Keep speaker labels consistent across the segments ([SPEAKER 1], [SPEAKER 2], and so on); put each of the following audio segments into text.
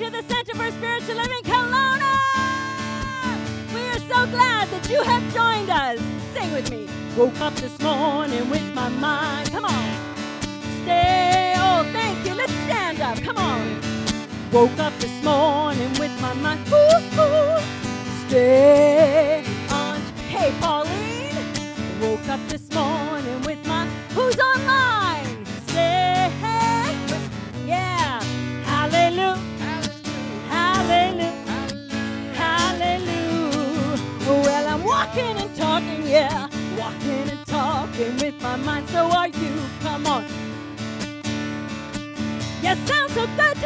[SPEAKER 1] to the Center for Spiritual Living Kelowna. We are so glad that you have joined us. Sing with me. Woke up this morning with my mind. Come on. Stay. Oh, thank you. Let's stand up. Come on. Woke up this morning with my mind. Ooh, ooh. Stay on. Hey, Pauline. Woke up this my mind. So are you. Come on. Yeah, sounds so good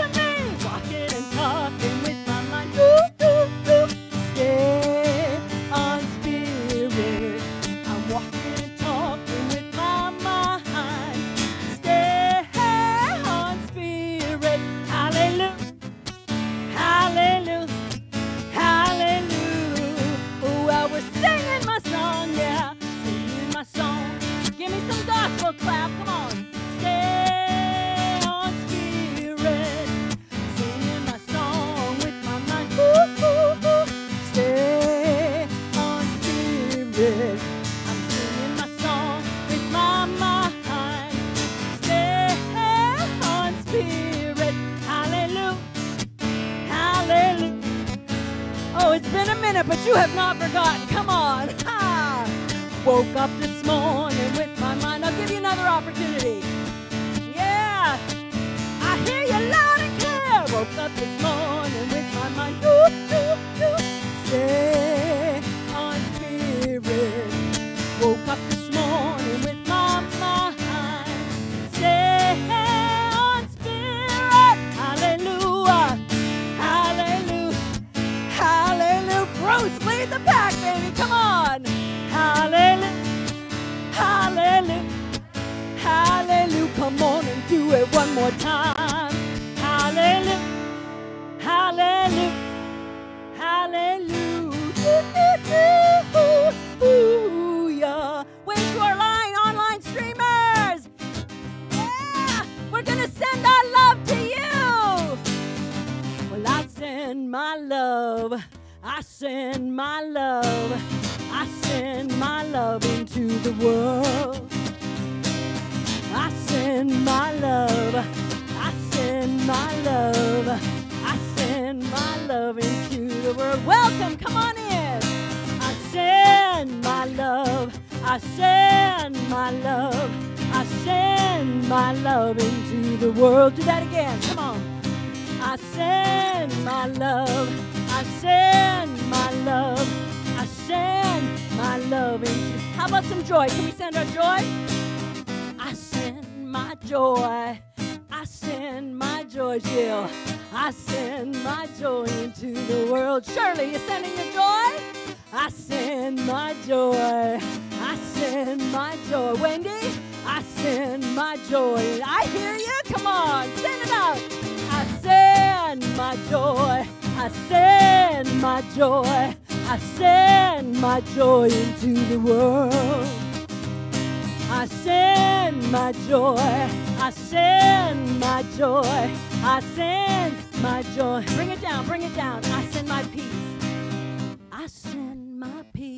[SPEAKER 1] have not forgotten. Come on. Ha! Woke up this morning with my mind. I'll give you another opportunity. Yeah. I hear you loud and clear. Woke up this my joy. I send my joy. Wendy, I send my joy. I hear you. Come on, send it out. I send my joy. I send my joy. I send my joy into the world. I send my joy. I send my joy. I send my joy. Bring it down, bring it down. I send my peace. I send my peace.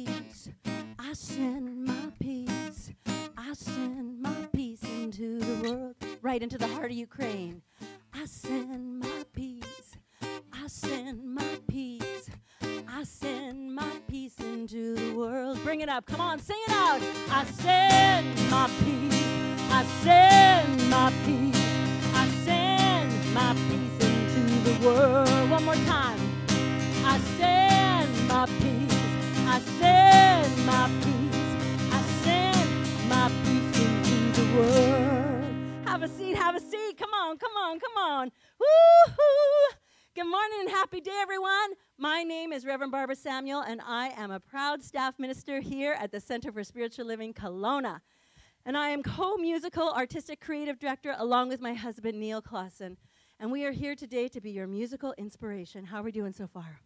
[SPEAKER 1] I send my peace. I send my peace into the world, right into the heart of Ukraine. I send my peace. I send my peace. I send my peace into the world. Bring it up. Come on, sing it out. I send my peace. I send my peace. I send my peace into the world. One more time. I send my peace. I send my peace. I send my peace into the world. Have a seat, have a seat. Come on, come on, come on. Woo-hoo! Good morning and happy day, everyone. My name is Reverend Barbara Samuel, and I am a proud staff minister here at the Center for Spiritual Living Kelowna. And I am co musical artistic creative director along with my husband, Neil Clausen. And we are here today to be your musical inspiration. How are we doing so far?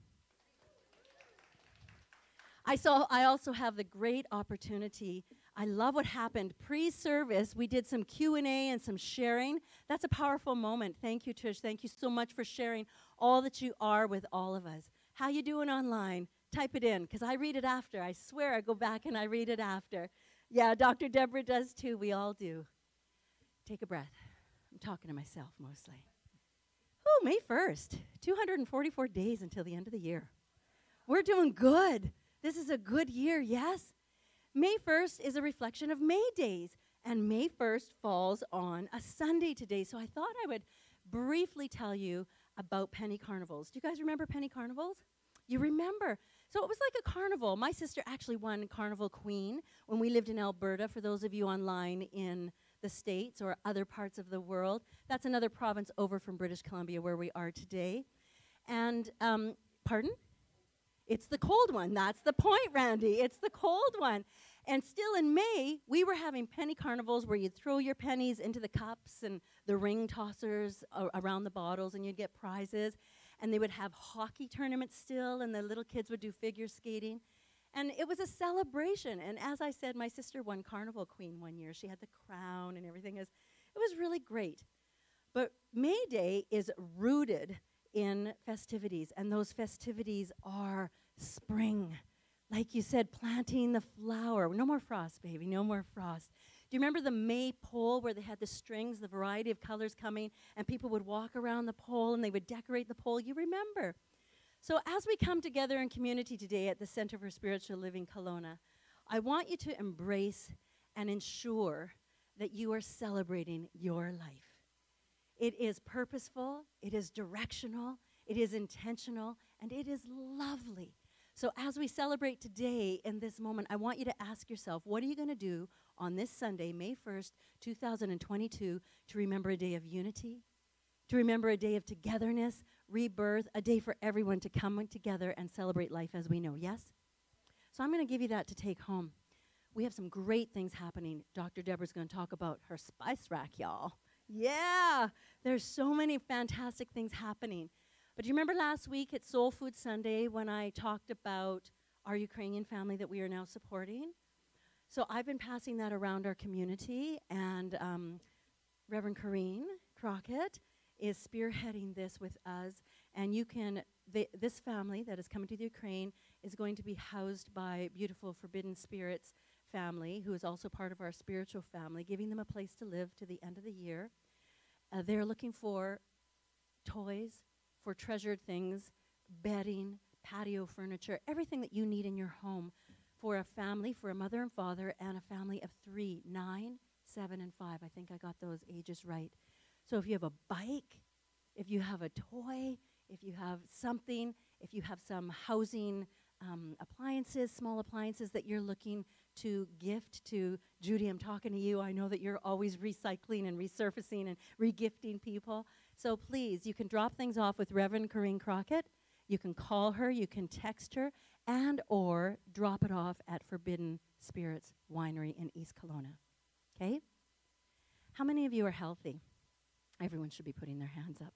[SPEAKER 1] I, saw, I also have the great opportunity. I love what happened pre-service. We did some Q&A and some sharing. That's a powerful moment. Thank you, Trish. Thank you so much for sharing all that you are with all of us. How you doing online? Type it in because I read it after. I swear I go back and I read it after. Yeah, Dr. Deborah does too. We all do. Take a breath. I'm talking to myself mostly. Oh, May 1st, 244 days until the end of the year. We're doing good. This is a good year, yes? May 1st is a reflection of May days, and May 1st falls on a Sunday today. So I thought I would briefly tell you about penny carnivals. Do you guys remember penny carnivals? You remember. So it was like a carnival. My sister actually won Carnival Queen when we lived in Alberta, for those of you online in the States or other parts of the world. That's another province over from British Columbia where we are today. And, um, pardon? It's the cold one. That's the point, Randy. It's the cold one. And still in May, we were having penny carnivals where you'd throw your pennies into the cups and the ring tossers around the bottles and you'd get prizes. And they would have hockey tournaments still, and the little kids would do figure skating. And it was a celebration. And as I said, my sister won Carnival Queen one year. She had the crown and everything. It was, it was really great. But May Day is rooted in festivities, and those festivities are spring. Like you said, planting the flower. No more frost, baby, no more frost. Do you remember the May pole where they had the strings, the variety of colors coming, and people would walk around the pole and they would decorate the pole? You remember. So, as we come together in community today at the Center for Spiritual Living Kelowna, I want you to embrace and ensure that you are celebrating your life. It is purposeful, it is directional, it is intentional, and it is lovely. So, as we celebrate today in this moment, I want you to ask yourself what are you going to do on this Sunday, May 1st, 2022, to remember a day of unity, to remember a day of togetherness, rebirth, a day for everyone to come together and celebrate life as we know? Yes? So, I'm going to give you that to take home. We have some great things happening. Dr. Deborah's going to talk about her spice rack, y'all. Yeah, there's so many fantastic things happening. But do you remember last week at Soul Food Sunday when I talked about our Ukrainian family that we are now supporting? So I've been passing that around our community, and um, Reverend Corrine Crockett is spearheading this with us. And you can, this family that is coming to the Ukraine is going to be housed by beautiful Forbidden Spirits family, who is also part of our spiritual family, giving them a place to live to the end of the year. Uh, they're looking for toys, for treasured things, bedding, patio furniture, everything that you need in your home for a family, for a mother and father, and a family of three nine, seven, and five. I think I got those ages right. So if you have a bike, if you have a toy, if you have something, if you have some housing um, appliances, small appliances that you're looking to gift to Judy, I'm talking to you. I know that you're always recycling and resurfacing and regifting people. So please, you can drop things off with Reverend Corrine Crockett. You can call her, you can text her, and or drop it off at Forbidden Spirits Winery in East Kelowna. Okay? How many of you are healthy? Everyone should be putting their hands up.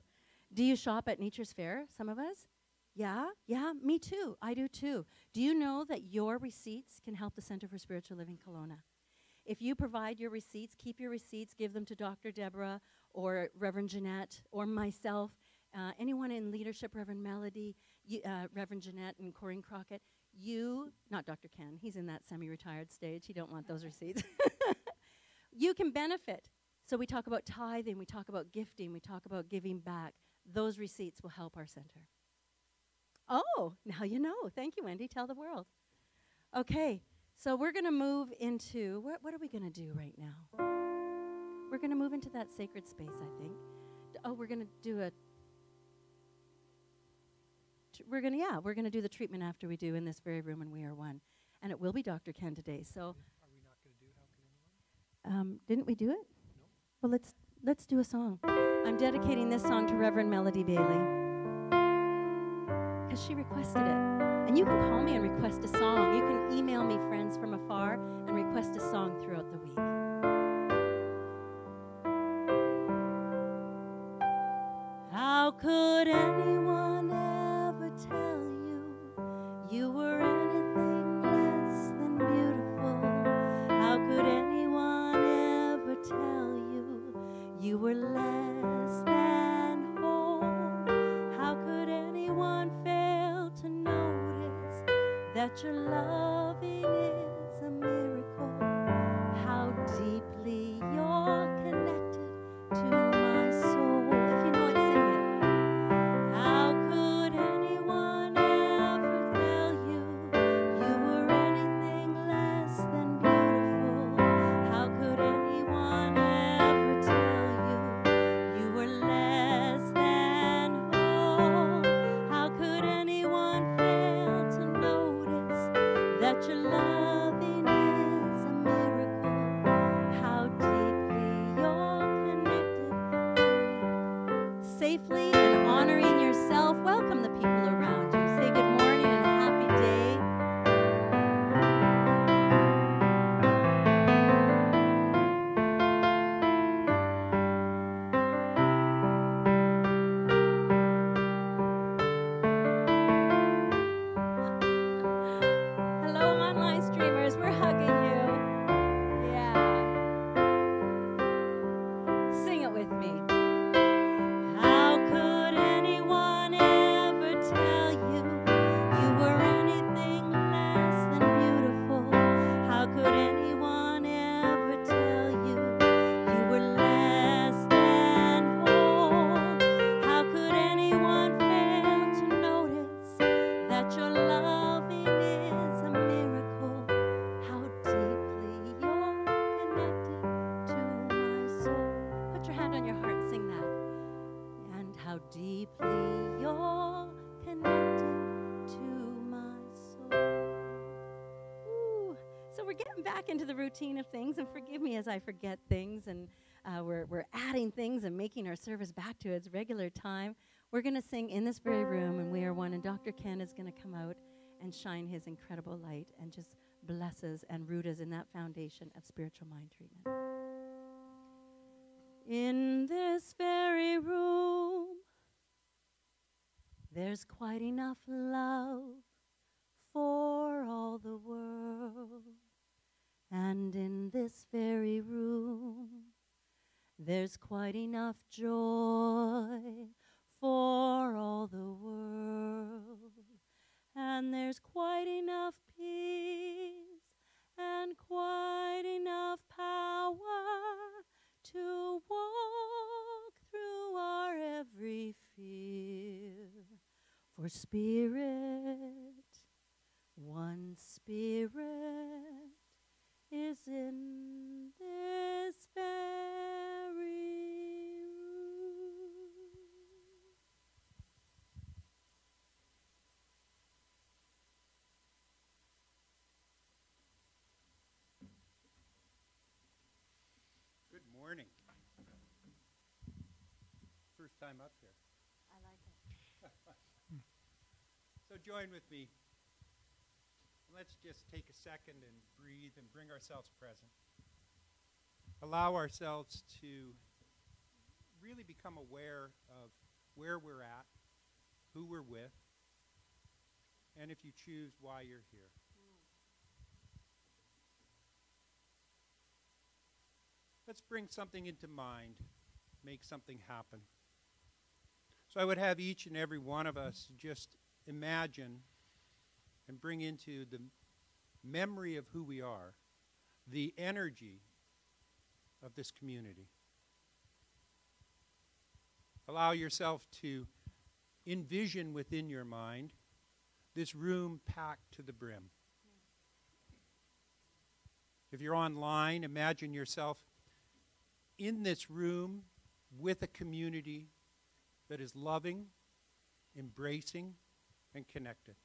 [SPEAKER 1] Do you shop at Nature's Fare? Some of us? Yeah, yeah, me too. I do too. Do you know that your receipts can help the Center for Spiritual Living Kelowna? If you provide your receipts, keep your receipts, give them to Dr. Deborah or Reverend Jeanette or myself, uh, anyone in leadership, Reverend Melody, you, uh, Reverend Jeanette and Corrine Crockett, you, not Dr. Ken, he's in that semi-retired stage. He don't want those receipts. you can benefit. So we talk about tithing, we talk about gifting, we talk about giving back. Those receipts will help our center. Oh, now you know. Thank you, Wendy. Tell the world. Okay, so we're going to move into, what are we going to do right now? We're going to move into that sacred space, I think. Oh, we're going to do a. We're going to, yeah, we're going to do the treatment after we do in this very room, and we are one. And it will be Dr. Ken today. So.
[SPEAKER 2] Are we not going to do How Can Anyone?
[SPEAKER 1] Um, didn't we do it?
[SPEAKER 2] No.
[SPEAKER 1] Well, let's let's do a song. I'm dedicating this song to Reverend Melody Bailey because she requested it. And you can call me and request a song. You can email me friends from afar and request a song throughout the week. could anyone ever tell you you were anything less than beautiful? How could anyone ever tell you you were less than whole? How could anyone fail to notice that your loving is a miracle? Back into the routine of things, and forgive me as I forget things, and uh, we're, we're adding things and making our service back to its regular time. We're going to sing in this very room, and we are one, and Dr. Ken is going to come out and shine his incredible light and just bless us and root us in that foundation of spiritual mind treatment. In this very room, there's quite enough love for all the world. And in this very room, there's quite enough joy for all the world. And there's quite enough peace and quite enough power to walk through our every fear. For spirit, one spirit is in this very room.
[SPEAKER 3] Good morning. First time up here.
[SPEAKER 1] I like it.
[SPEAKER 3] So join with me. Let's just take a second and breathe and bring ourselves present. Allow ourselves to really become aware of where we're at, who we're with, and if you choose, why you're here. Let's bring something into mind, make something happen. So I would have each and every one of us just imagine and bring into the memory of who we are the energy of this community. Allow yourself to envision within your mind this room packed to the brim. If you're online, imagine yourself in this room with a community that is loving, embracing, and connected.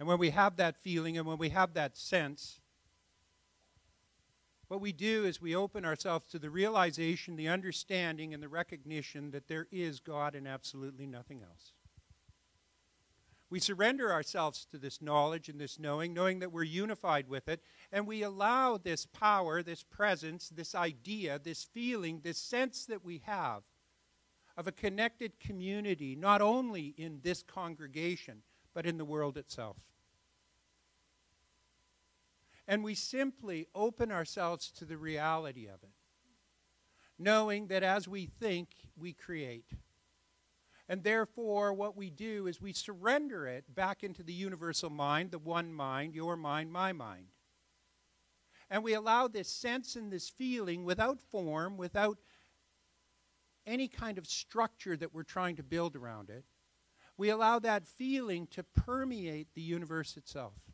[SPEAKER 3] And when we have that feeling and when we have that sense, what we do is we open ourselves to the realization, the understanding, and the recognition that there is God and absolutely nothing else. We surrender ourselves to this knowledge and this knowing, knowing that we're unified with it, and we allow this power, this presence, this idea, this feeling, this sense that we have of a connected community, not only in this congregation, but in the world itself. And we simply open ourselves to the reality of it, knowing that as we think, we create. And therefore, what we do is we surrender it back into the universal mind, the one mind, your mind, my mind. And we allow this sense and this feeling without form, without any kind of structure that we're trying to build around it. We allow that feeling to permeate the universe itself.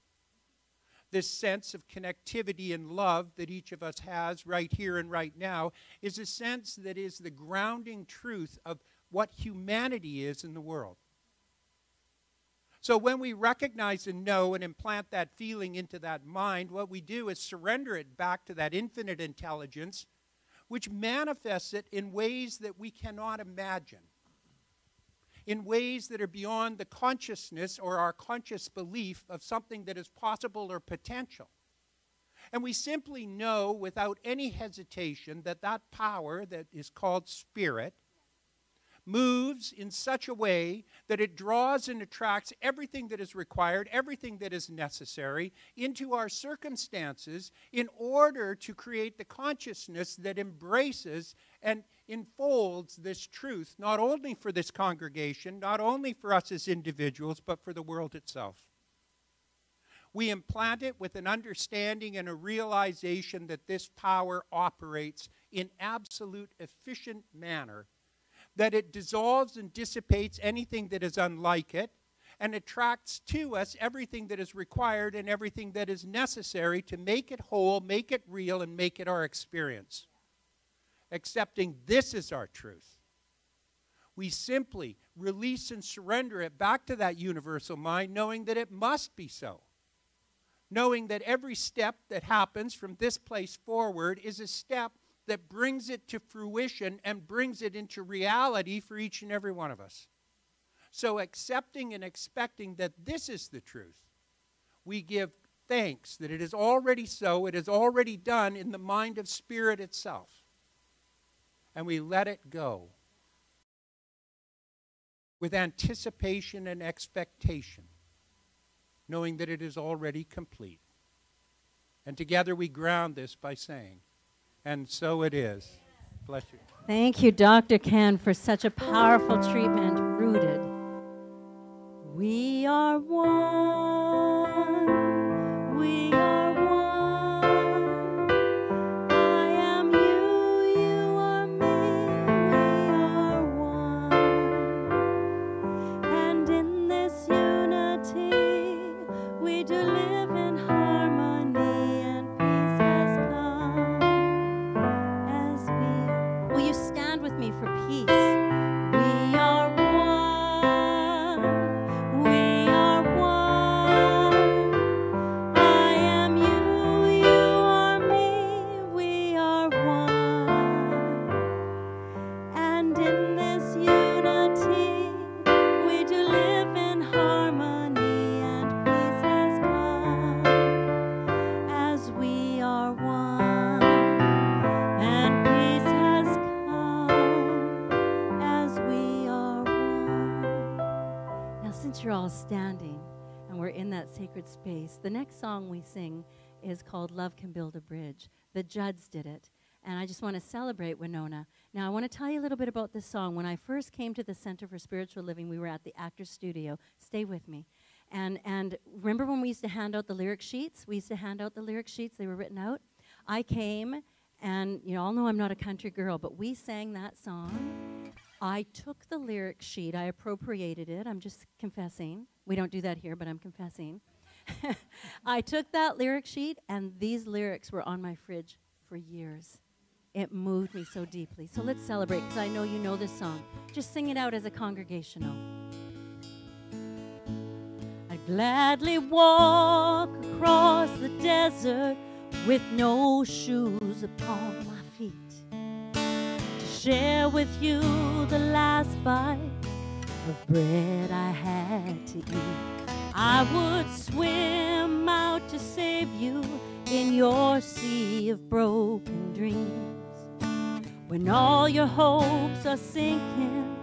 [SPEAKER 3] This sense of connectivity and love that each of us has right here and right now is a sense that is the grounding truth of what humanity is in the world. So when we recognize and know and implant that feeling into that mind, what we do is surrender it back to that infinite intelligence, which manifests it in ways that we cannot imagine, in ways that are beyond the consciousness or our conscious belief of something that is possible or potential. And we simply know without any hesitation that that power that is called spirit moves in such a way that it draws and attracts everything that is required, everything that is necessary into our circumstances in order to create the consciousness that embraces and enfolds this truth, not only for this congregation, not only for us as individuals, but for the world itself. We implant it with an understanding and a realization that this power operates in absolute efficient manner that it dissolves and dissipates anything that is unlike it and attracts to us everything that is required and everything that is necessary to make it whole, make it real, and make it our experience. Accepting this is our truth. We simply release and surrender it back to that universal mind, knowing that it must be so. Knowing that every step that happens from this place forward is a step that brings it to fruition and brings it into reality for each and every one of us. So, accepting and expecting that this is the truth, we give thanks that it is already so, it is already done in the mind of Spirit itself. And we let it go with anticipation and expectation, knowing that it is already complete. And together we ground this by saying, and so it is. Bless you.
[SPEAKER 1] Thank you, Dr. Ken, for such a powerful treatment rooted. We are one. You're all standing and we're in that sacred space, the next song we sing is called Love Can Build a Bridge. The Judds did it. And I just want to celebrate Winona. Now, I want to tell you a little bit about this song. When I first came to the Center for Spiritual Living, we were at the Actors Studio. Stay with me. And, and remember when we used to hand out the lyric sheets? We used to hand out the lyric sheets, they were written out. I came, and you all know I'm not a country girl, but we sang that song. I took the lyric sheet, I appropriated it. I'm just confessing. We don't do that here, but I'm confessing. I took that lyric sheet, and these lyrics were on my fridge for years. It moved me so deeply. So let's celebrate because I know you know this song. Just sing it out as a congregational. I'd gladly walk across the desert with no shoes upon share with you the last bite of bread I had to eat. I would swim out to save you in your sea of broken dreams. When all your hopes are sinking,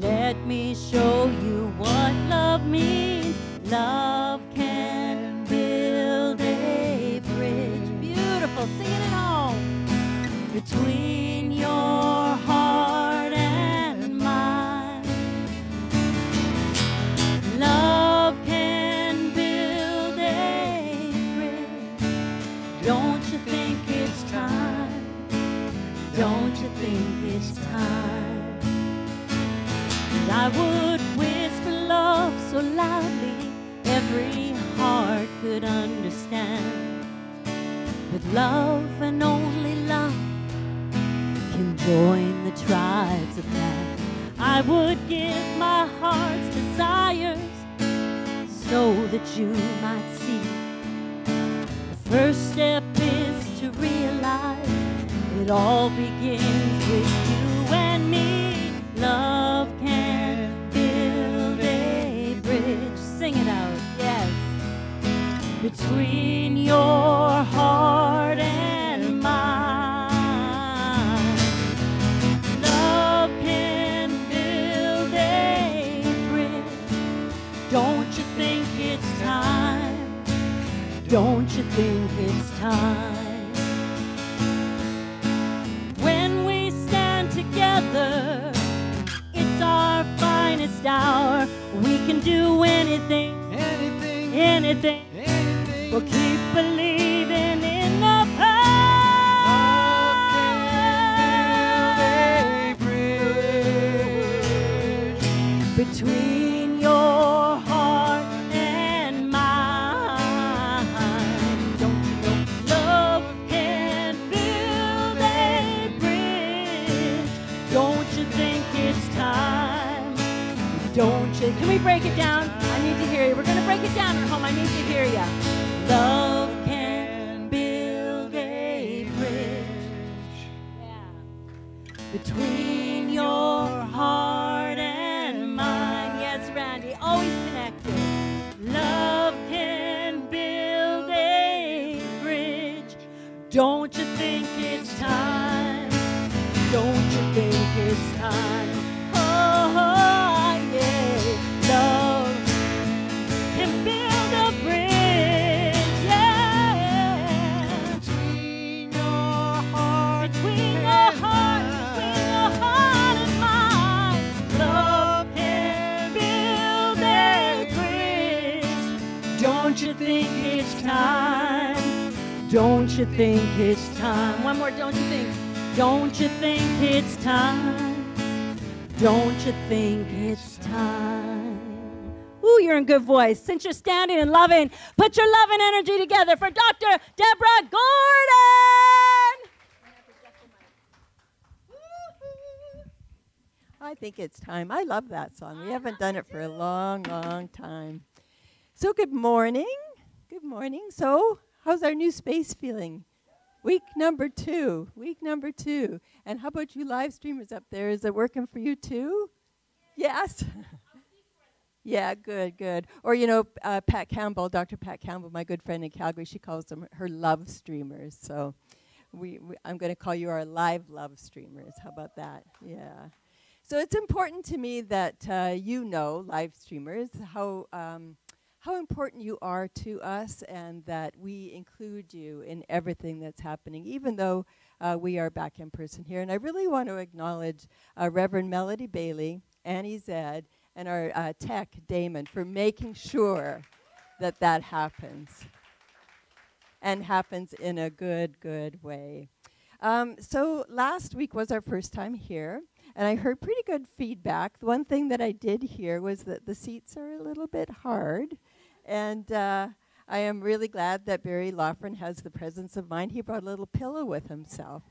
[SPEAKER 1] let me show you what love means. Love can build a bridge. Beautiful, sing it between your heart and mine. Love can build a bridge. Don't you think it's time? Don't you think it's time? And I would whisper love so loudly every heart could understand. With love and only love can join the tribes of man. I would give my heart's desires so that you might see. The first step is to realize it all begins with you and me. Love can build a bridge. Sing it out, yes. Between your heart finest hour. We can do anything,
[SPEAKER 2] Anything,
[SPEAKER 1] anything.
[SPEAKER 2] anything.
[SPEAKER 1] We'll keep believing between you think it's time? One more, don't you think? Don't you think it's time? Don't you think it's time? Ooh, you're in good voice. Since you're standing and loving, put your love and energy together for Dr. Deborah Gordon.
[SPEAKER 4] I think it's time. I love that song. We haven't done it for a long, long time. So, good morning. Good morning. So, how's our new space feeling? Week number two. Week number two. And how about you live streamers up there? Is it working for you too? Yes. yeah, good, good. Or, you know, uh, Pat Campbell, Dr. Pat Campbell, my good friend in Calgary, she calls them her love streamers. So, we, we I'm going to call you our live love streamers. How about that? Yeah. So it's important to me that uh, you know, live streamers, how um, how important you are to us, and that we include you in everything that's happening, even though uh, we are back in person here. And I really want to acknowledge uh, Reverend Melody Bailey, Annie Zed, and our uh, tech Damon for making sure that that happens, and happens in a good, good way. Um, so last week was our first time here and I heard pretty good feedback. The one thing that I did hear was that the seats are a little bit hard, and uh, I am really glad that Barry Lofren has the presence of mind. He brought a little pillow with himself.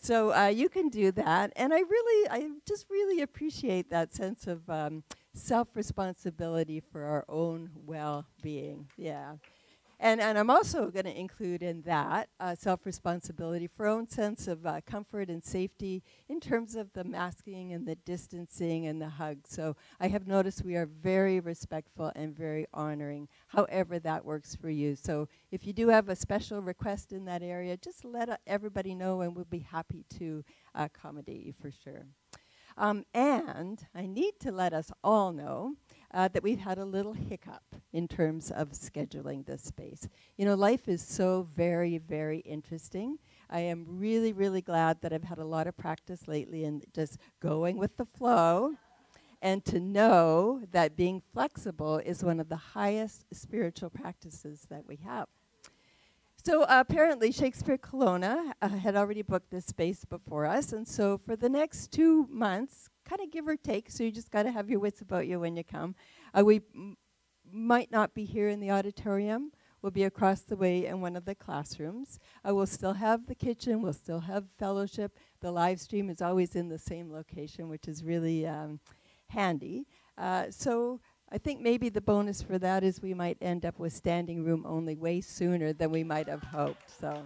[SPEAKER 4] So uh, you can do that, and I really, I just really appreciate that sense of um, self-responsibility for our own well-being. Yeah. And, and I'm also going to include in that uh, self responsibility for own sense of uh, comfort and safety in terms of the masking and the distancing and the hugs. So I have noticed we are very respectful and very honoring, however that works for you. So if you do have a special request in that area, just let uh, everybody know and we'll be happy to accommodate you for sure. Um, and I need to let us all know uh, that we've had a little hiccup in terms of scheduling this space. You know, life is so very, very interesting. I am really, really glad that I've had a lot of practice lately in just going with the flow and to know that being flexible is one of the highest spiritual practices that we have. So uh, apparently, Shakespeare Kelowna uh, had already booked this space before us, and so for the next two months, kind of give or take, so you just got to have your wits about you when you come. Uh, we might not be here in the auditorium. We'll be across the way in one of the classrooms. Uh, we'll still have the kitchen. We'll still have fellowship. The live stream is always in the same location, which is really um, handy. Uh, so I think maybe the bonus for that is we might end up with standing room only way sooner than we might have hoped. So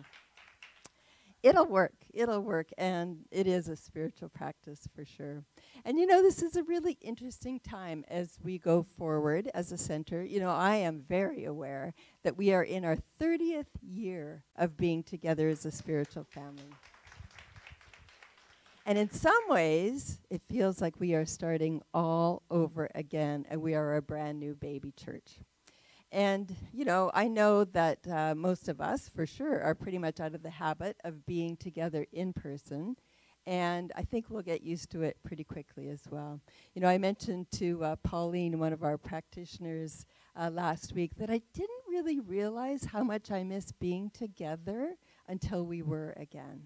[SPEAKER 4] it'll work. It'll work. And it is a spiritual practice for sure. And you know, this is a really interesting time as we go forward as a center. You know, I am very aware that we are in our 30th year of being together as a spiritual family. And in some ways, it feels like we are starting all over again, and we are a brand new baby church. And, you know, I know that uh, most of us, for sure, are pretty much out of the habit of being together in person. And I think we'll get used to it pretty quickly as well. You know, I mentioned to uh, Pauline, one of our practitioners, uh, last week that I didn't really realize how much I miss being together until we were again.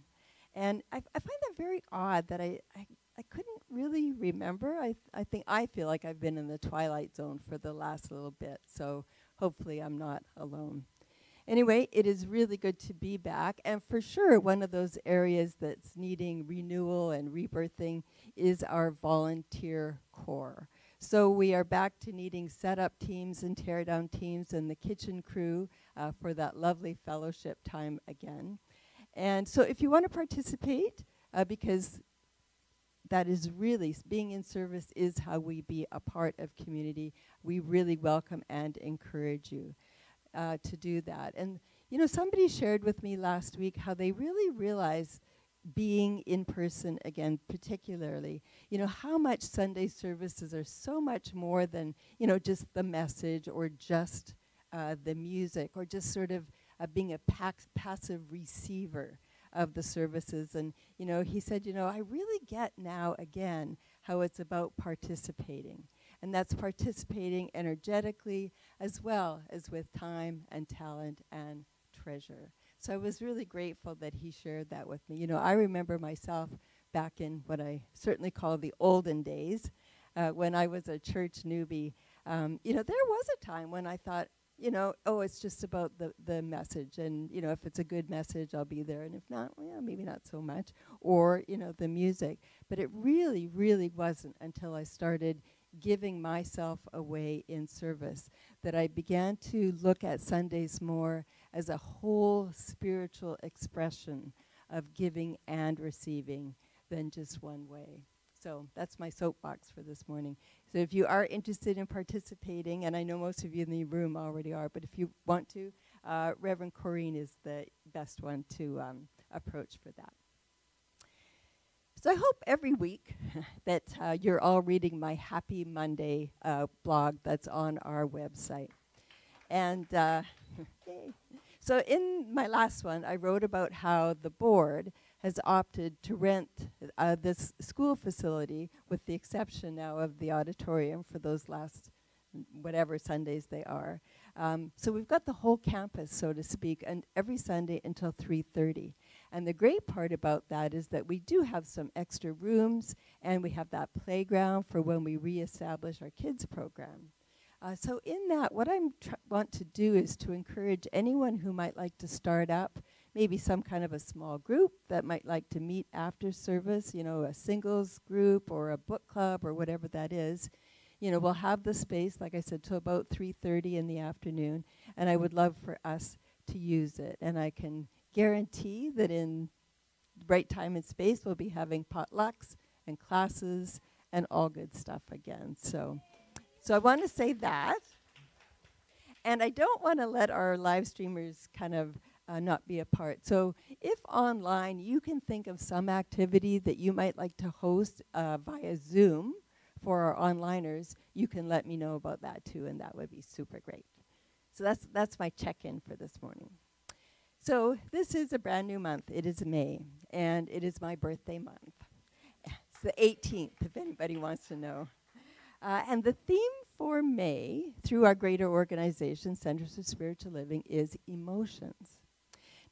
[SPEAKER 4] And I, I find that very odd that I, I, I couldn't really remember. I, th- I think I feel like I've been in the twilight zone for the last little bit, so hopefully I'm not alone. Anyway, it is really good to be back, and for sure, one of those areas that's needing renewal and rebirthing is our volunteer core. So we are back to needing setup teams and teardown teams and the kitchen crew uh, for that lovely fellowship time again. And so if you want to participate, uh, because that is really being in service is how we be a part of community. We really welcome and encourage you uh, to do that. And you know, somebody shared with me last week how they really realize being in person again, particularly, you know, how much Sunday services are so much more than you know just the message or just uh, the music or just sort of uh, being a pac- passive receiver of the services. And, you know, he said, you know, I really get now again how it's about participating. And that's participating energetically as well as with time and talent and treasure. So I was really grateful that he shared that with me. You know, I remember myself back in what I certainly call the olden days, uh, when I was a church newbie. Um, you know, there was a time when I thought, you know, oh, it's just about the, the message. And, you know, if it's a good message, I'll be there. And if not, well, maybe not so much. Or, you know, the music. But it really, really wasn't until I started giving myself away in service that I began to look at Sundays more as a whole spiritual expression of giving and receiving than just one way. So that's my soapbox for this morning. So if you are interested in participating, and I know most of you in the room already are, but if you want to, uh, Reverend Corrine is the best one to um, approach for that. So I hope every week that uh, you're all reading my Happy Monday uh, blog that's on our website. And uh, so in my last one, I wrote about how the board has opted to rent uh, this school facility, with the exception now of the auditorium for those last whatever Sundays they are. Um, so we've got the whole campus, so to speak, and every Sunday until 3:30. And the great part about that is that we do have some extra rooms, and we have that playground for when we reestablish our kids program. Uh, so in that, what I want to do is to encourage anyone who might like to start up maybe some kind of a small group that might like to meet after service, you know, a singles group or a book club or whatever that is. You know, we'll have the space, like I said, till about 3:30 in the afternoon, and I would love for us to use it. And I can guarantee that in right time and space, we'll be having potlucks and classes and all good stuff again. So, so I want to say that. And I don't want to let our live streamers kind of uh, not be a part. So if online you can think of some activity that you might like to host uh, via Zoom for our onliners, you can let me know about that too, and that would be super great. So that's that's my check-in for this morning. So this is a brand new month. It is May, and it is my birthday month. It's the 18th, if anybody wants to know. Uh, and the theme for May, through our greater organization, Centers of Spiritual Living, is emotions.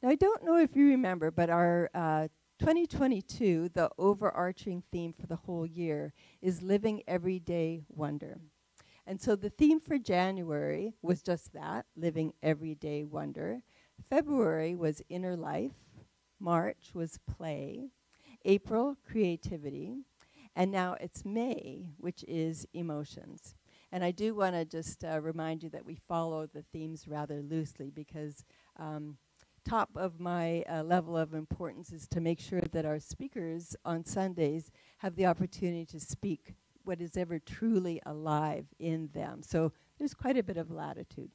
[SPEAKER 4] Now, I don't know if you remember, but our uh, 2022, the overarching theme for the whole year is living everyday wonder. And so the theme for January was just that living everyday wonder. February was inner life. March was play. April, creativity. And now it's May, which is emotions. And I do want to just uh, remind you that we follow the themes rather loosely because um, top of my uh, level of importance is to make sure that our speakers on Sundays have the opportunity to speak what is ever truly alive in them. So there's quite a bit of latitude.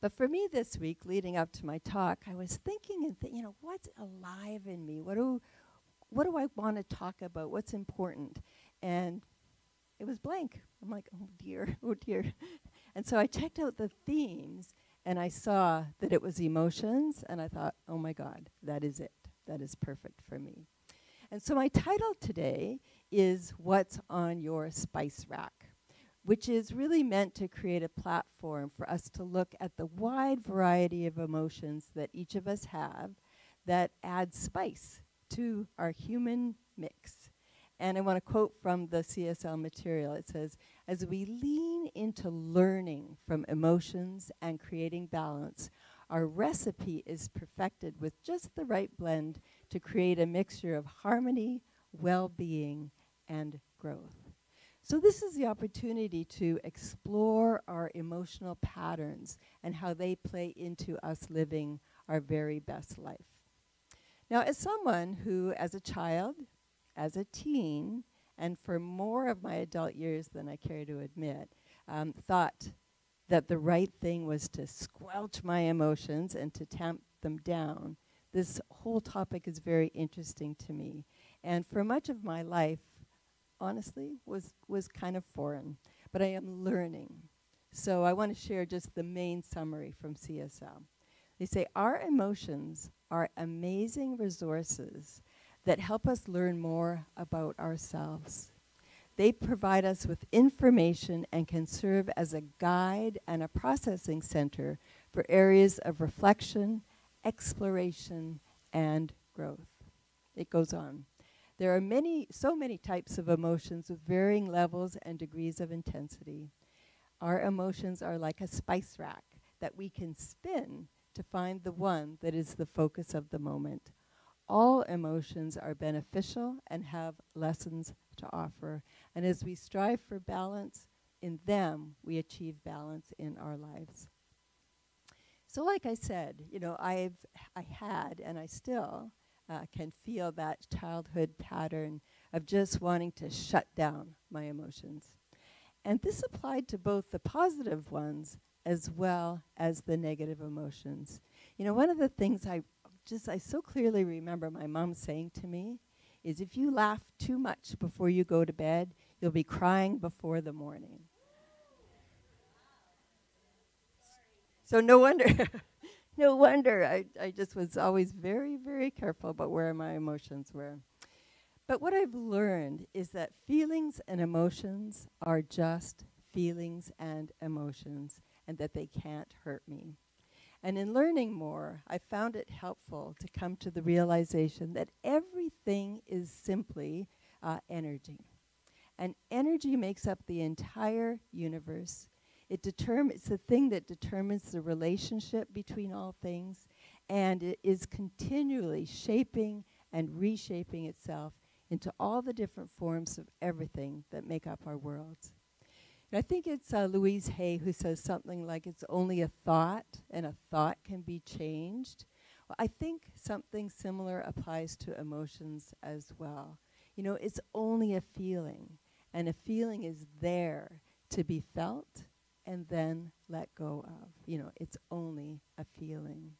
[SPEAKER 4] But for me this week, leading up to my talk, I was thinking and th- you know, what's alive in me? What do, what do I want to talk about? What's important? And it was blank. I'm like, oh dear, oh dear. and so I checked out the themes and I saw that it was emotions, and I thought, oh my God, that is it. That is perfect for me. And so my title today is What's on Your Spice Rack, which is really meant to create a platform for us to look at the wide variety of emotions that each of us have that add spice to our human mix. And I want to quote from the CSL material. It says, as we lean into learning from emotions and creating balance, our recipe is perfected with just the right blend to create a mixture of harmony, well being, and growth. So, this is the opportunity to explore our emotional patterns and how they play into us living our very best life. Now, as someone who, as a child, as a teen, and for more of my adult years than I care to admit, um, thought that the right thing was to squelch my emotions and to tamp them down. This whole topic is very interesting to me. And for much of my life, honestly, was, was kind of foreign. But I am learning. So I want to share just the main summary from CSL. They say our emotions are amazing resources that help us learn more about ourselves. They provide us with information and can serve as a guide and a processing center for areas of reflection, exploration, and growth. It goes on. There are many, so many types of emotions with varying levels and degrees of intensity. Our emotions are like a spice rack that we can spin to find the one that is the focus of the moment all emotions are beneficial and have lessons to offer. And as we strive for balance in them, we achieve balance in our lives. So, like I said, you know, I've I had and I still uh, can feel that childhood pattern of just wanting to shut down my emotions. And this applied to both the positive ones as well as the negative emotions. You know, one of the things I just I so clearly remember my mom saying to me is if you laugh too much before you go to bed, you'll be crying before the morning. So no wonder no wonder I, I just was always very, very careful about where my emotions were. But what I've learned is that feelings and emotions are just feelings and emotions, and that they can't hurt me. And in learning more, I found it helpful to come to the realization that everything is simply uh, energy. And energy makes up the entire universe. It determ- it's the thing that determines the relationship between all things, and it is continually shaping and reshaping itself into all the different forms of everything that make up our worlds. I think it's uh, Louise Hay who says something like it's only a thought and a thought can be changed. Well, I think something similar applies to emotions as well. You know, it's only a feeling, and a feeling is there to be felt and then let go of. You know, it's only a feeling.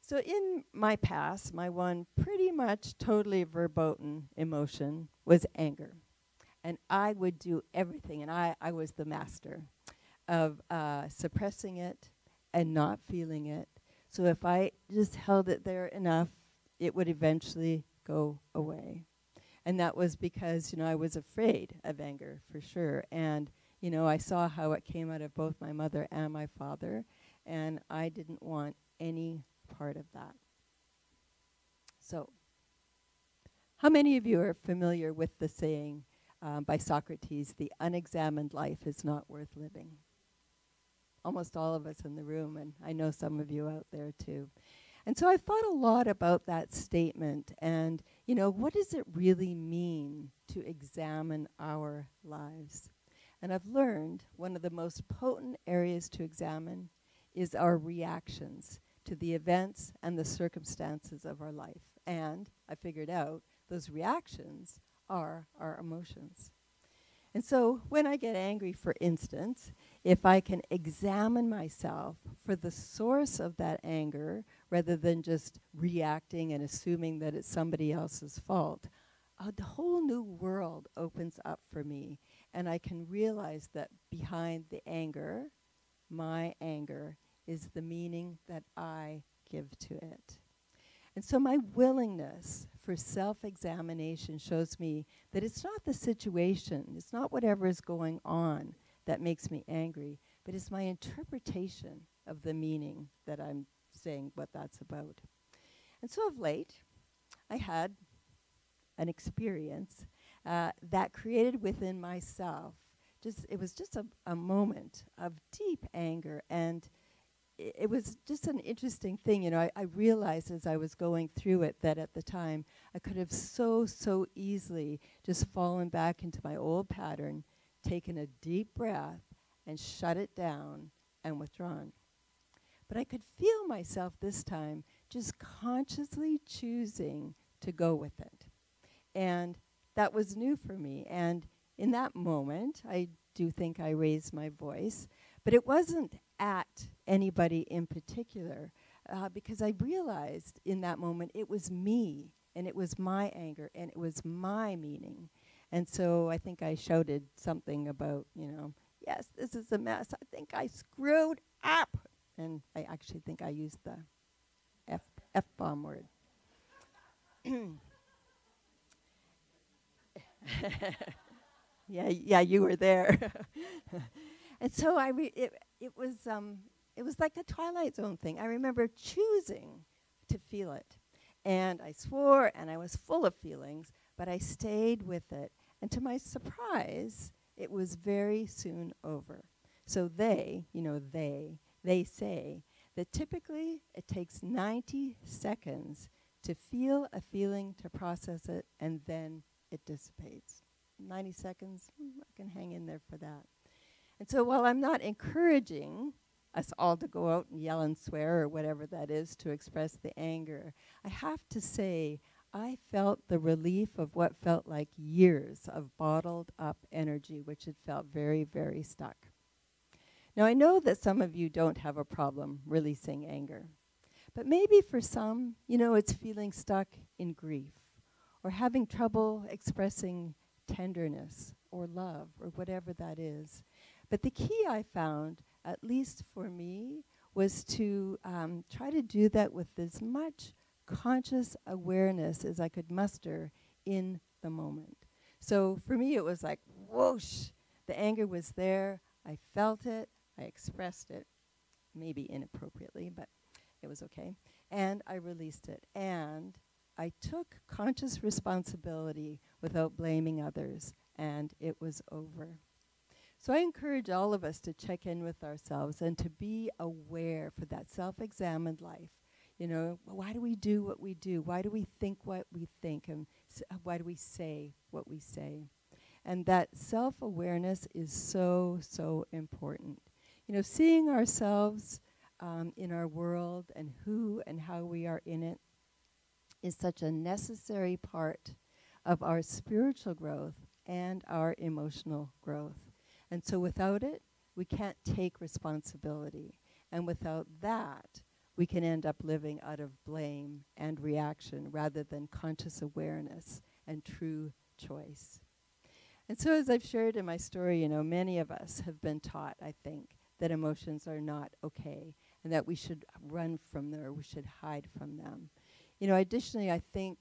[SPEAKER 4] So, in my past, my one pretty much totally verboten emotion was anger and I would do everything, and I, I was the master of uh, suppressing it and not feeling it. So if I just held it there enough, it would eventually go away. And that was because, you know, I was afraid of anger for sure. And, you know, I saw how it came out of both my mother and my father, and I didn't want any part of that. So, how many of you are familiar with the saying um, by Socrates, the unexamined life is not worth living? Almost all of us in the room, and I know some of you out there too. And so I thought a lot about that statement and, you know, what does it really mean to examine our lives? And I've learned one of the most potent areas to examine is our reactions to the events and the circumstances of our life. And I figured out those reactions are our emotions. And so when I get angry, for instance, if I can examine myself for the source of that anger rather than just reacting and assuming that it's somebody else's fault, uh, a whole new world opens up for me. And I can realize that behind the anger, my anger, is the meaning that I give to it. And so my willingness for self examination shows me that it's not the situation, it's not whatever is going on that makes me angry, but it's my interpretation of the meaning that I'm saying what that's about. And so of late, I had an experience uh, that created within myself just it was just a, a moment of deep anger and it, was just an interesting thing. You know, I, I realized as I was going through it that at the time I could have so, so easily just fallen back into my old pattern, taken a deep breath, and shut it down and withdrawn. But I could feel myself this time just consciously choosing to go with it. And that was new for me. And in that moment, I do think I raised my voice, but it wasn't at anybody in particular uh, because I realized in that moment it was me and it was my anger and it was my meaning. And so I think I shouted something about, you know, yes, this is a mess. I think I screwed up. And I actually think I used the F, F bomb word. yeah, yeah, you were there. and so I re- it, it was um, it was like a Twilight Zone thing. I remember choosing to feel it. And I swore and I was full of feelings, but I stayed with it. And to my surprise, it was very soon over. So they, you know, they, they say that typically it takes 90 seconds to feel a feeling, to process it, and then it dissipates. 90 seconds, mm, I can hang in there for that. And so while I'm not encouraging us all to go out and yell and swear or whatever that is to express the anger, I have to say I felt the relief of what felt like years of bottled up energy, which had felt very, very stuck. Now, I know that some of you don't have a problem releasing anger, but maybe for some, you know, it's feeling stuck in grief or having trouble expressing tenderness or love or whatever that is. But the key I found, at least for me, was to um, try to do that with as much conscious awareness as I could muster in the moment. So for me, it was like whoosh. The anger was there. I felt it. I expressed it, maybe inappropriately, but it was okay. And I released it. And I took conscious responsibility without blaming others, and it was over. So I encourage all of us to check in with ourselves and to be aware for that self examined life. You know, why do we do what we do? Why do we think what we think? And uh, why do we say what we say? And that self awareness is so, so important. You know, seeing ourselves um, in our world and who and how we are in it is such a necessary part of our spiritual growth and our emotional growth. And so without it, we can't take responsibility. And without that, we can end up living out of blame and reaction rather than conscious awareness and true choice. And so, as I've shared in my story, you know, many of us have been taught, I think, that emotions are not okay and that we should run from them or we should hide from them. You know, additionally, I think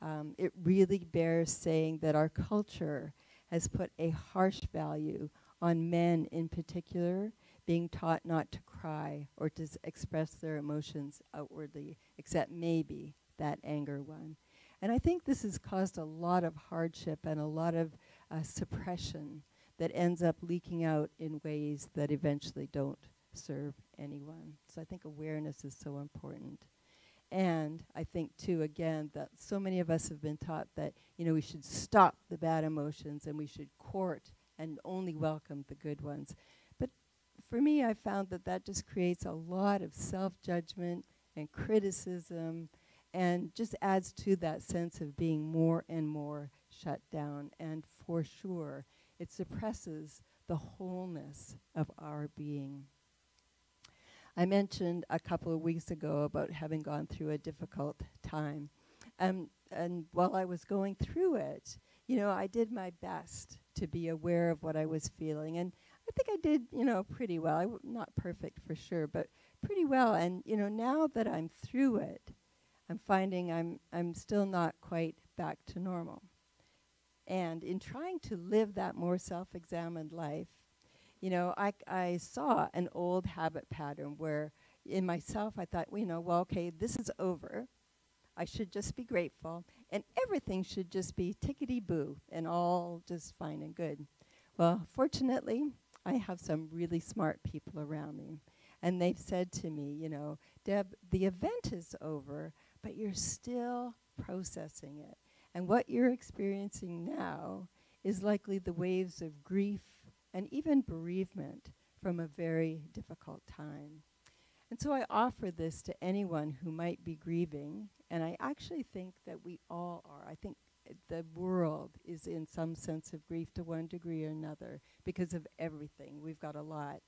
[SPEAKER 4] um, it really bears saying that our culture has put a harsh value on men in particular being taught not to cry or to express their emotions outwardly, except maybe that anger one. And I think this has caused a lot of hardship and a lot of uh, suppression that ends up leaking out in ways that eventually don't serve anyone. So I think awareness is so important. And I think too, again, that so many of us have been taught that you know we should stop the bad emotions and we should court and only welcome the good ones. But for me, I found that that just creates a lot of self-judgment and criticism, and just adds to that sense of being more and more shut down. And for sure, it suppresses the wholeness of our being. I mentioned a couple of weeks ago about having gone through a difficult time. Um, and while I was going through it, you know, I did my best to be aware of what I was feeling. And I think I did, you know, pretty well. I w- not perfect for sure, but pretty well. And, you know, now that I'm through it, I'm finding I'm, I'm still not quite back to normal. And in trying to live that more self examined life, you know, I, I saw an old habit pattern where in myself I thought, well, you know, well, okay, this is over. I should just be grateful, and everything should just be tickety boo and all just fine and good. Well, fortunately, I have some really smart people around me, and they've said to me, you know, Deb, the event is over, but you're still processing it. And what you're experiencing now is likely the waves of grief and even bereavement from a very difficult time. And so I offer this to anyone who might be grieving, and I actually think that we all are. I think uh, the world is in some sense of grief to one degree or another because of everything. We've got a lot.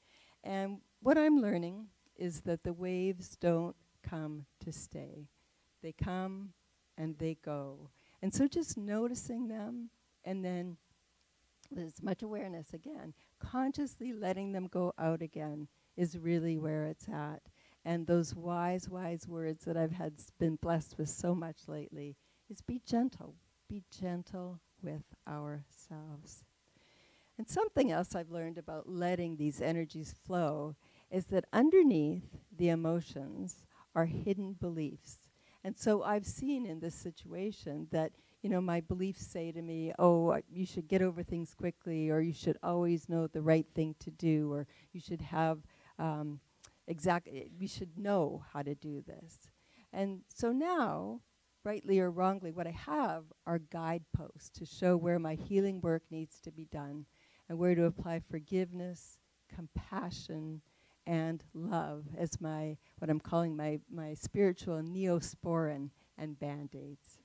[SPEAKER 4] And what I'm learning is that the waves don't come to stay, they come and they go. And so just noticing them and then as much awareness again, consciously letting them go out again is really where it's at. And those wise, wise words that I've had been blessed with so much lately is be gentle. Be gentle with ourselves. And something else I've learned about letting these energies flow is that underneath the emotions are hidden beliefs. And so I've seen in this situation that, you know, my beliefs say to me, oh, uh, you should get over things quickly, or you should always know the right thing to do, or you should have um, exactly, eh, we should know how to do this. And so now, rightly or wrongly, what I have are guideposts to show where my healing work needs to be done and where to apply forgiveness, compassion, and love as my what I'm calling my, my spiritual neosporin and band-aids.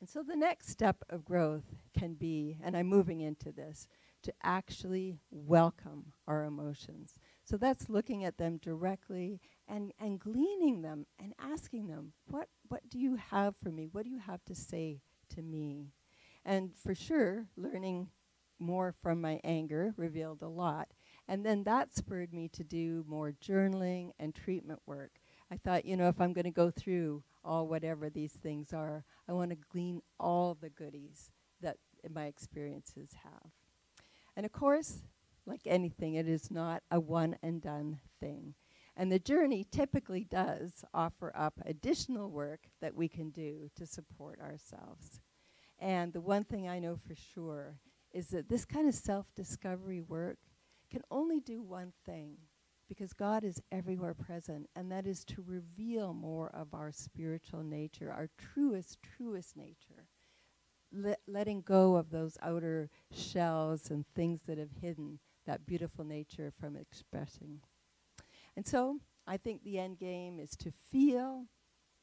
[SPEAKER 4] And so the next step of growth can be, and I'm moving into this, to actually welcome our emotions. So that's looking at them directly and, and gleaning them and asking them, what, what do you have for me? What do you have to say to me? And for sure, learning more from my anger revealed a lot. And then that spurred me to do more journaling and treatment work. I thought, you know, if I'm going to go through all whatever these things are, I want to glean all the goodies that my experiences have. And of course, like anything, it is not a one and done thing. And the journey typically does offer up additional work that we can do to support ourselves. And the one thing I know for sure is that this kind of self discovery work can only do one thing because God is everywhere present, and that is to reveal more of our spiritual nature, our truest, truest nature. Let, letting go of those outer shells and things that have hidden that beautiful nature from expressing. And so I think the end game is to feel,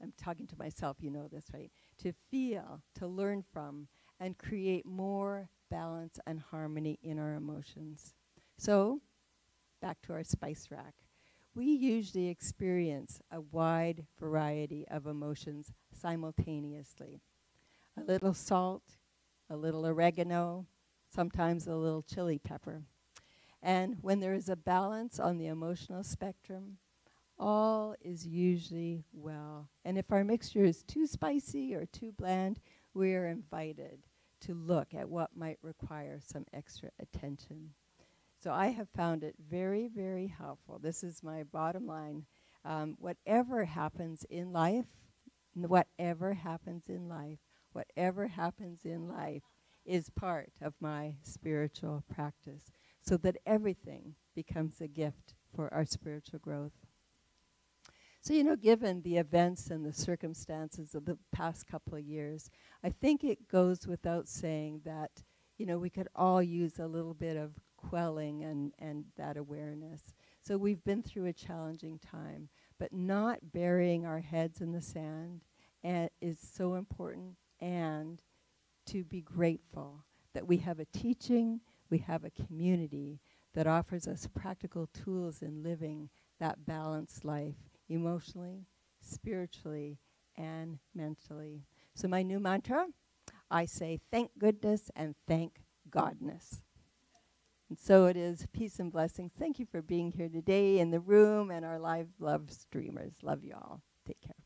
[SPEAKER 4] I'm talking to myself, you know this, right? To feel, to learn from, and create more balance and harmony in our emotions. So, back to our spice rack. We usually experience a wide variety of emotions simultaneously. A little salt, a little oregano, sometimes a little chili pepper. And when there is a balance on the emotional spectrum, all is usually well. And if our mixture is too spicy or too bland, we are invited to look at what might require some extra attention. So I have found it very, very helpful. This is my bottom line. Um, whatever happens in life, whatever happens in life, whatever happens in life is part of my spiritual practice so that everything becomes a gift for our spiritual growth. So, you know, given the events and the circumstances of the past couple of years, I think it goes without saying that, you know, we could all use a little bit of quelling and, and that awareness. So we've been through a challenging time, but not burying our heads in the sand and is so important and to be grateful that we have a teaching, we have a community that offers us practical tools in living that balanced life emotionally, spiritually, and mentally. So, my new mantra I say, thank goodness and thank Godness. And so it is. Peace and blessings. Thank you for being here today in the room and our live love streamers. Love you all. Take care.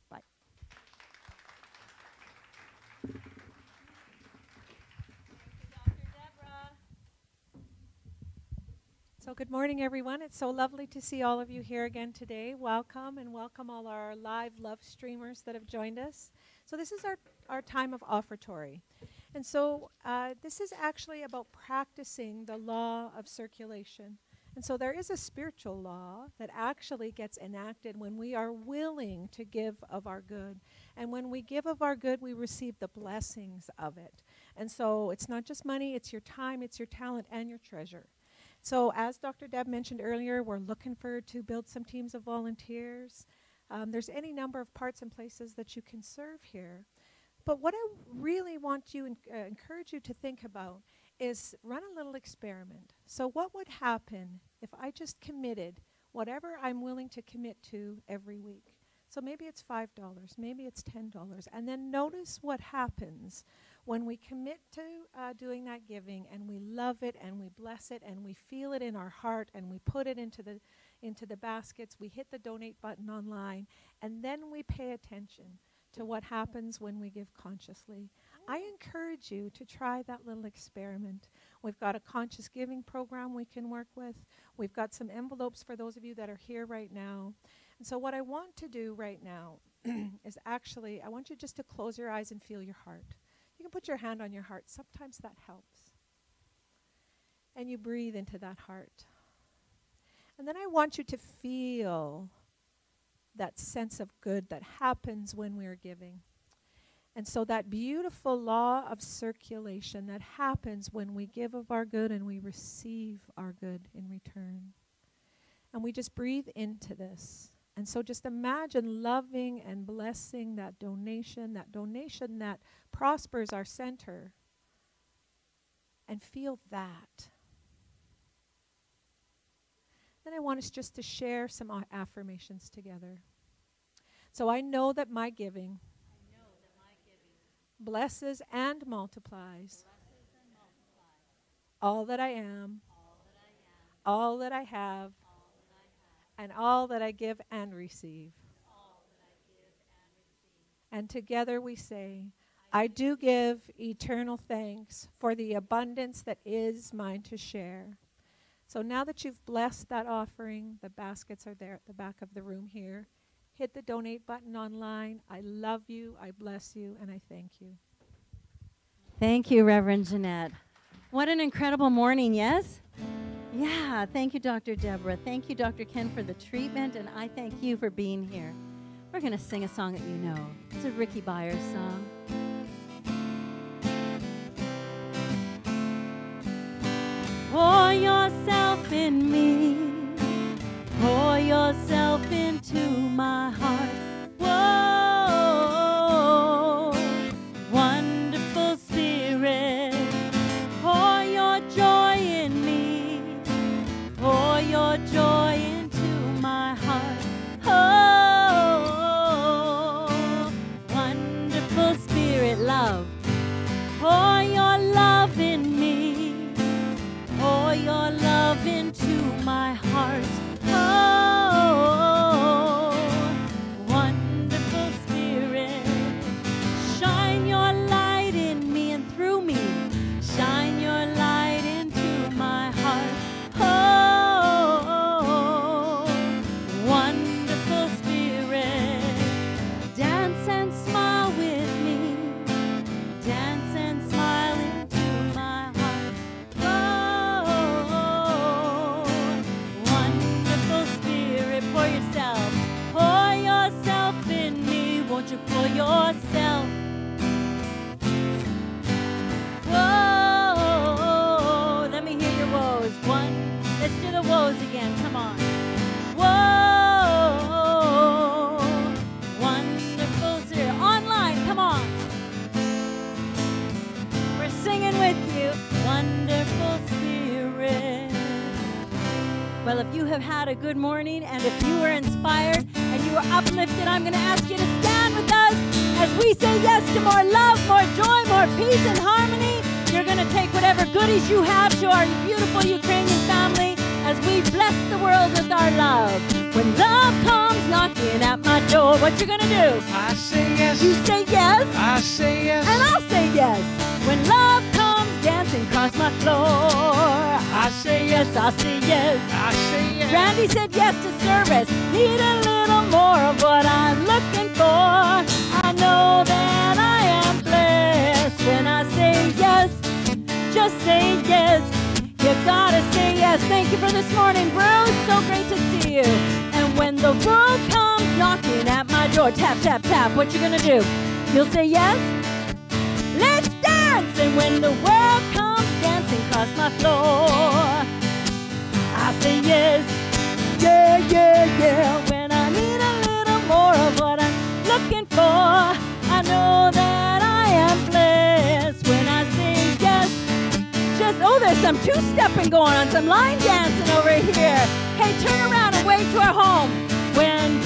[SPEAKER 5] So, good morning, everyone. It's so lovely to see all of you here again today. Welcome and welcome all our live love streamers that have joined us. So, this is our, our time of offertory. And so, uh, this is actually about practicing the law of circulation. And so, there is a spiritual law that actually gets enacted when we are willing to give of our good. And when we give of our good, we receive the blessings of it. And so, it's not just money, it's your time, it's your talent, and your treasure. So, as Dr. Deb mentioned earlier, we're looking for to build some teams of volunteers. Um, there's any number of parts and places that you can serve here. But what I really want you and uh, encourage you to think about is run a little experiment. So, what would happen if I just committed whatever I'm willing to commit to every week? So maybe it's $5, maybe it's $10, and then notice what happens when we commit to uh, doing that giving and we love it and we bless it and we feel it in our heart and we put it into the into the baskets we hit the donate button online and then we pay attention to what happens when we give consciously. I encourage you to try that little experiment. We've got a conscious giving program we can work with. We've got some envelopes for those of you that are here right now. And so what i want to do right now is actually i want you just to close your eyes and feel your heart can put your hand on your heart. Sometimes that helps. And you breathe into that heart. And then I want you to feel that sense of good that happens when we're giving. And so that beautiful law of circulation that happens when we give of our good and we receive our good in return. And we just breathe into this. And so just imagine loving and blessing that donation, that donation that prospers our center. And feel that. Then I want us just to share some affirmations together. So I know that my giving, blesses and multiplies, all that I am, all that I have, and all that I give and receive. And together we say, I do give eternal thanks for the abundance that is mine to share. So now that you've blessed that offering, the baskets are there at the back of the room here. Hit the donate button online. I love you, I bless you, and I thank you.
[SPEAKER 1] Thank you, Reverend Jeanette. What an incredible morning, yes? Yeah, thank you, Dr. Deborah. Thank you, Dr. Ken, for the treatment, and I thank you for being here. We're going to sing a song that you know. It's a Rickie Byars song. Pour yourself in me, pour yourself into my heart. Whoa, if you have had a good morning and if you were inspired and you were uplifted, I'm going to ask you to stand with us as we say yes to more love, more joy, more peace and harmony. You're going to take whatever goodies you have to our beautiful Ukrainian family as we bless the world with our love. When love comes knocking at my door, what you going to do?
[SPEAKER 2] I say yes.
[SPEAKER 1] You say yes,
[SPEAKER 2] I say yes.
[SPEAKER 1] and I'll say yes. When love across my floor,
[SPEAKER 2] I say yes.
[SPEAKER 1] I'll say yes.
[SPEAKER 2] I say yes.
[SPEAKER 1] Randy said yes to service. Need a little more of what I'm looking for. I know that I am blessed when I say yes. Just say yes. You gotta say yes. Thank you for this morning, Bruce. So great to see you. And when the world comes knocking at my door, tap, tap, tap, what you gonna do? You'll say yes? Let's dance! And when the world dancing across my floor, I say yes, yeah, yeah, yeah. When I need a little more of what I'm looking for, I know that I am blessed. When I say yes, just oh, there's some two-stepping going on, some line dancing over here. Hey, turn around and wave to our home. When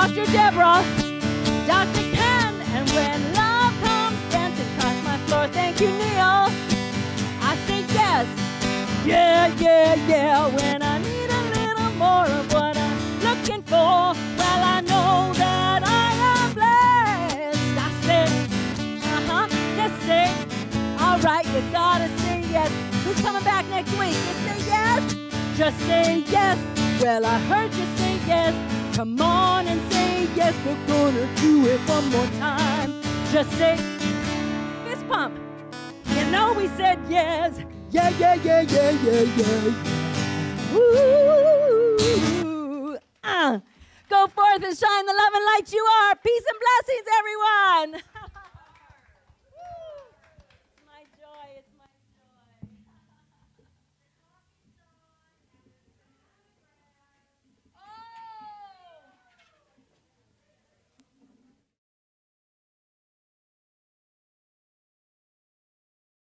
[SPEAKER 1] Dr. Deborah. Dr. Ken. And when love comes dancing across my floor, thank you, Neil. I say yes. Yeah, yeah, yeah. When I need a little more of what I'm looking for, well, I know that I am blessed. I say, uh huh, just say, all right, you gotta say yes. Who's coming back next week? You say yes? Just say yes. Well, I heard you say yes. Come on and say yes. We're gonna do it one more time. Just say, fist pump. You know we said yes. Yeah, yeah, yeah, yeah, yeah, yeah. Woo! Uh, go forth and shine the love and light you are. Peace and blessings, everyone.